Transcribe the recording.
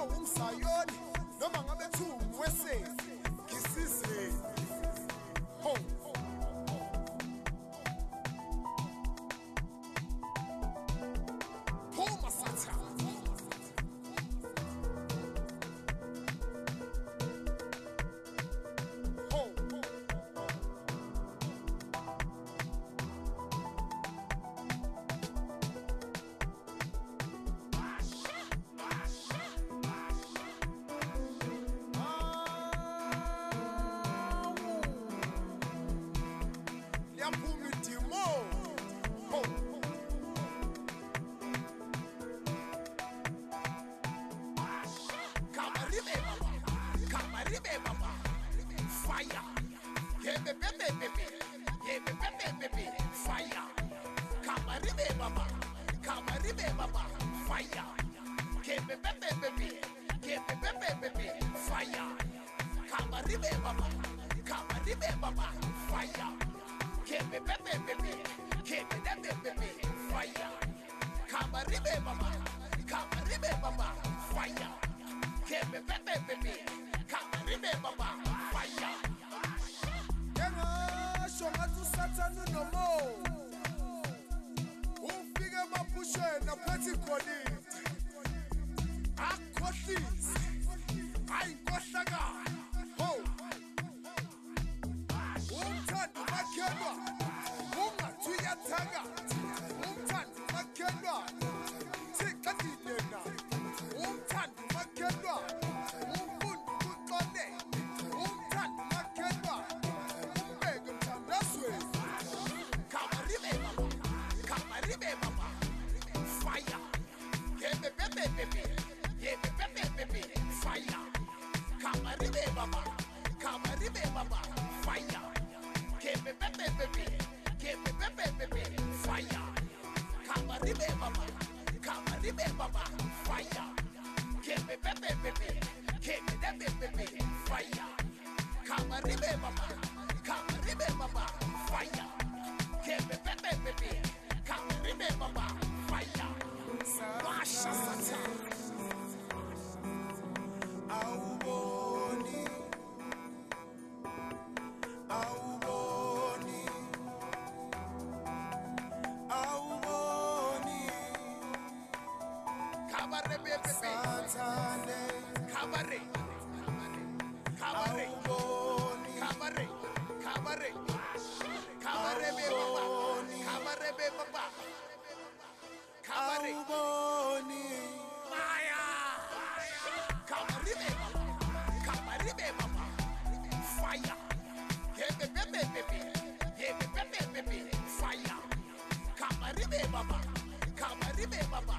noma ngabe baba kamaribe baba fire bebe bebe fire kamaribe baba fire bebe fire. Ngengasho ngathi usathane unomo ufike ungathi uyathakatha umthando umakhelwa thixo fire. Yebe bebe bebe yebe bebe bebe fire. Baba. Fire kamaribe baba kamaribe baba fire. Yebe bebe bebe yebe bebe bebe fire kamaribe baba Cover it. Cover it. Cover it. Cover it. Cover it, baba. Cover it, baba. Cover it. Fire. Cover it, baba. Cover it, baba. Fire. Yeah, baby, come on, baby, baby, Fire. Cover it, baba. Cover it, baba.